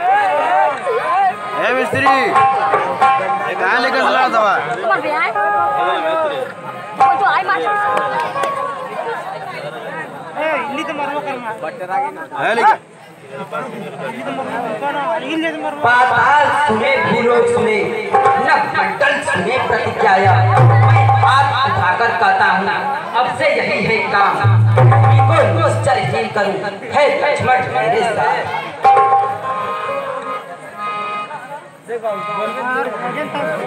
ए मिस्त्री, कहाँ लेकर चला लेकर? पाताल सुने, भूलोक सुने, न मंडल सुने प्रतिज्ञाया मैं हाथ उठाकर कहता हूँ, अब से यही है काम। को निश्चल ही करूँ। है लक्ष्मण मेरे साथ। vuelven. Ah,